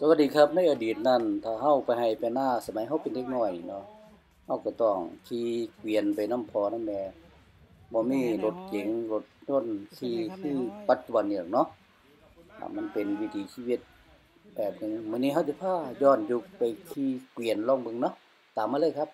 สวัสดีครับในอดีตนั้นถ้าเฮาไปให้ไปหน้าสมัยเฮาเป็นเด็กน้อยเนาะเฮาก็ต้องขี่เกวียนไปนำพ่อนำแม่บ่มีรถเก๋งรถยนต์ขี่คือปัจจุบันี่ยเนาะมันเป็นวิถีชีวิตแบบนึงมื้อนี้เฮาจะพาย้อนยุคไปขี่เกวียนลองเบิ่งเนาะตามมาเลยครับ